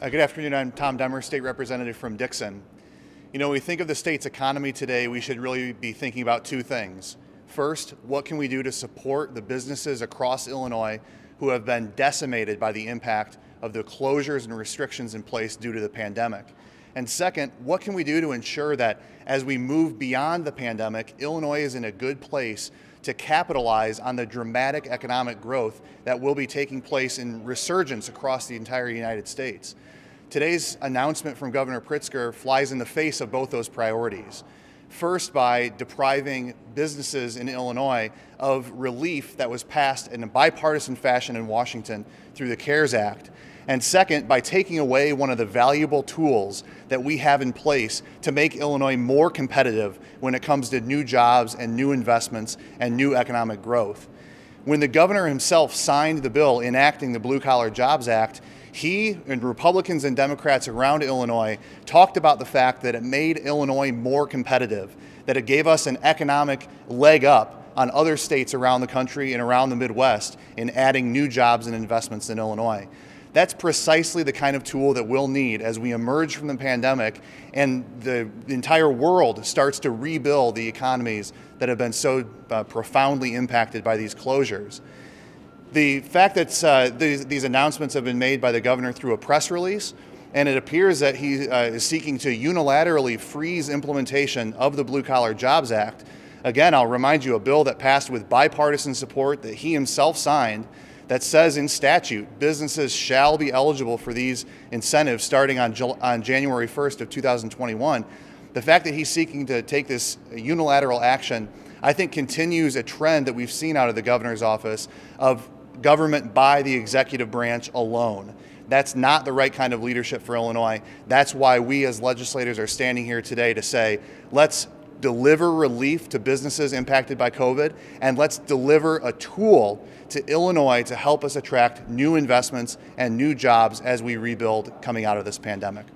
Uh, good afternoon. I'm Tom Demmer, State Representative from Dixon. You know, when we think of the state's economy today, we should really be thinking about two things. First, what can we do to support the businesses across Illinois who have been decimated by the impact of the closures and restrictions in place due to the pandemic? And second, what can we do to ensure that as we move beyond the pandemic, Illinois is in a good place to capitalize on the dramatic economic growth that will be taking place in resurgence across the entire United States? Today's announcement from Governor Pritzker flies in the face of both those priorities. First, by depriving businesses in Illinois of relief that was passed in a bipartisan fashion in Washington through the CARES Act. And second, by taking away one of the valuable tools that we have in place to make Illinois more competitive when it comes to new jobs and new investments and new economic growth. When the governor himself signed the bill enacting the Blue Collar Jobs Act, he and Republicans and Democrats around Illinois talked about the fact that it made Illinois more competitive, that it gave us an economic leg up on other states around the country and around the Midwest in adding new jobs and investments in Illinois. That's precisely the kind of tool that we'll need as we emerge from the pandemic and the entire world starts to rebuild the economies that have been so uh, profoundly impacted by these closures. The fact that uh, these, these, announcements have been made by the governor through a press release, and it appears that he uh, is seeking to unilaterally freeze implementation of the Blue Collar Jobs Act. Again, I'll remind you a bill that passed with bipartisan support that he himself signed that says in statute businesses shall be eligible for these incentives starting on, on January 1st of 2021. The fact that he's seeking to take this unilateral action, I think continues a trend that we've seen out of the governor's office of government by the executive branch alone. That's not the right kind of leadership for Illinois. That's why we as legislators are standing here today to say, let's deliver relief to businesses impacted by COVID, and let's deliver a tool to Illinois to help us attract new investments and new jobs as we rebuild coming out of this pandemic.